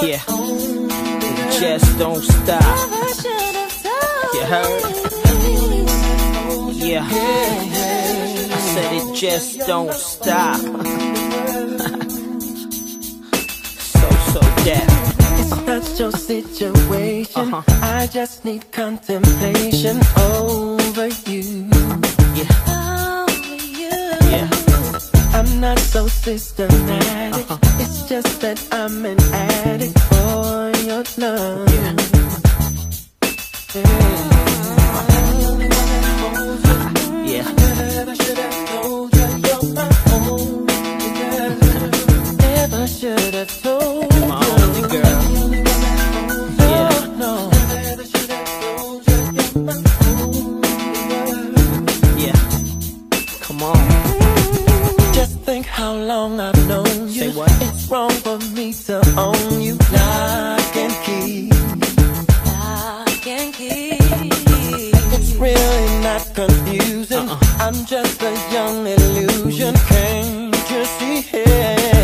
Yeah, it just don't stop. You heard? Yeah, I said it just don't stop. so, so Def. It's not your situation. Uh-huh. I just need contemplation over you. Yeah, yeah, I'm not so systematic. Uh-huh. It's just that I'm an you. Say what? It's wrong for me to own you. Lock and key. It's really not confusing. Uh-uh. I'm just a young illusion. Can't you see it?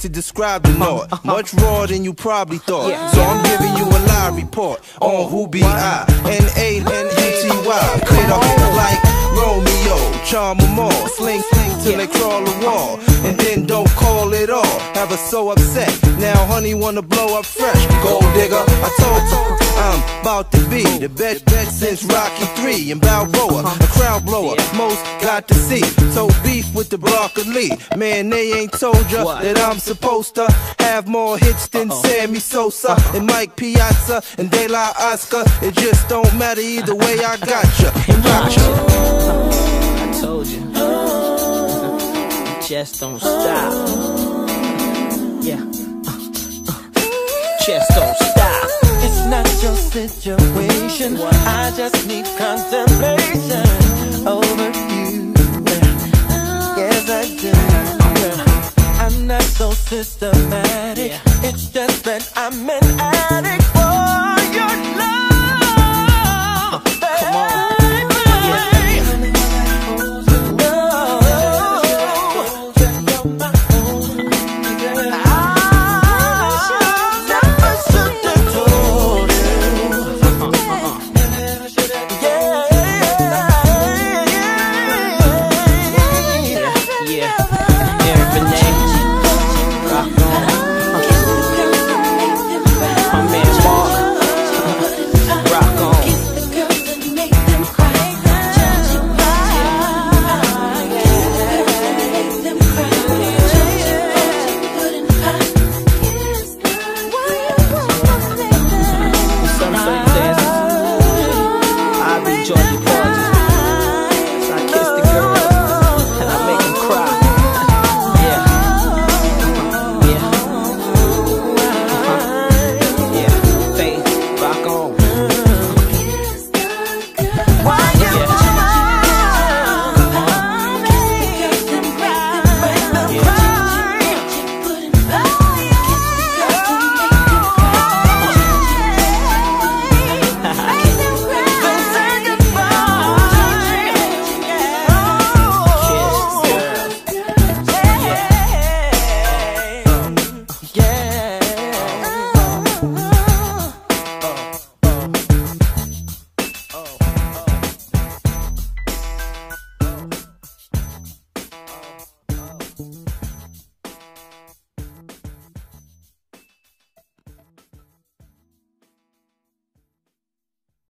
To describe the North. Much rawer than you probably thought. So I'm giving you a live report on who be I. N A N E T Y. Cleared up like Romeo. Charm them all. Sling till they crawl the wall. And then don't call it all. Have her so upset. Now honey wanna blow up fresh. Gold digger. I told her I'm about to be the best bet since Rocky 3 and Balboa. A crowd blower. Most got to see. So beef with the broccoli. Man, they ain't told ya that I'm supposed to have more hits than Sammy Sosa and Mike Piazza and De La Oscar. It just don't matter either way. I got ya. Gotcha. I told you. Just don't stop. Yeah. Uh, uh, just don't stop. It's not your situation. I just need contemplation over you. Uh, yes, I do. I'm not so systematic. Yeah. It's just that I'm an